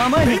甘いね。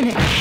money.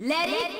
Let it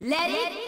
Let it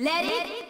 Let, it